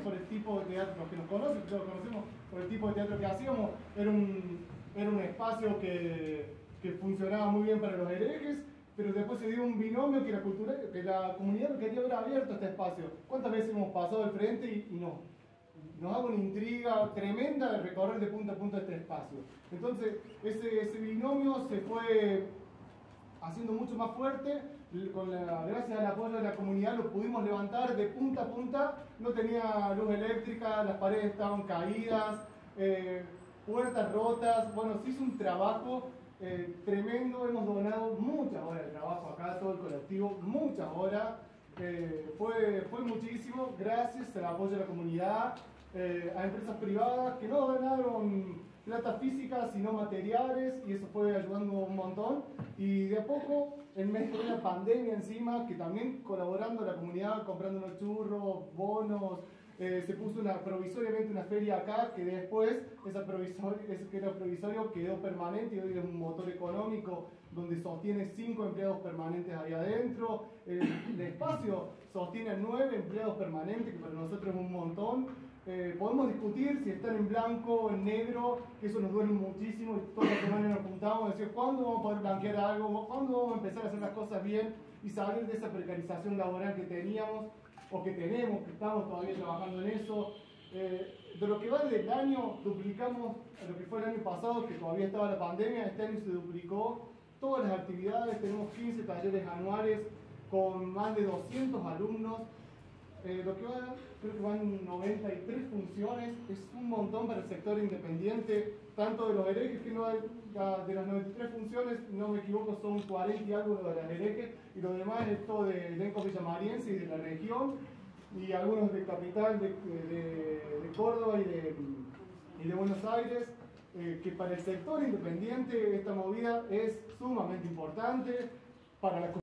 por el tipo de teatro, los que nos conocen, todos conocemos por el tipo de teatro que hacíamos, era un, era un espacio que, que funcionaba muy bien para los herejes, pero después se dio un binomio que la, cultura, que la comunidad quería ver abierto este espacio. ¿Cuántas veces hemos pasado al frente y, y no? Nos da una intriga tremenda de recorrer de punta a punta este espacio. Entonces, ese, ese binomio se fue haciendo mucho más fuerte, con la, gracias al apoyo de la comunidad lo pudimos levantar de punta a punta, no tenía luz eléctrica, las paredes estaban caídas, eh, puertas rotas, bueno, se hizo un trabajo eh, tremendo, hemos donado muchas horas de trabajo acá, todo el colectivo, muchas horas, eh, fue, fue muchísimo, gracias al apoyo de la comunidad, eh, a empresas privadas que no donaron plata física, sino materiales, y eso fue ayudando un montón. Y de a poco, en medio de una pandemia encima, que también colaborando la comunidad, comprando unos churros, bonos, eh, se puso una, provisoriamente una feria acá, que después esa ese que era provisorio quedó permanente y hoy es un motor económico donde sostiene cinco empleados permanentes ahí adentro. El, el espacio sostiene nueve empleados permanentes, que para nosotros es un montón. Eh, podemos discutir si están en blanco en negro, que eso nos duele muchísimo y todas las semanas nos juntamos a decir cuándo vamos a poder blanquear algo, cuándo vamos a empezar a hacer las cosas bien y salir de esa precarización laboral que teníamos o que tenemos, que estamos todavía trabajando en eso. Eh, de lo que va del año, duplicamos lo que fue el año pasado, que todavía estaba la pandemia, este año se duplicó todas las actividades, tenemos 15 talleres anuales con más de 200 alumnos. Lo que va, creo que van 93 funciones, es un montón para el sector independiente, tanto de los herejes, que no hay, de las 93 funciones, no me equivoco, son 40 y algo de las herejes, y lo demás es todo de elenco villamariense y de la región, y algunos de capital, de Córdoba y de, y de Buenos Aires, eh, que para el sector independiente esta movida es sumamente importante, para la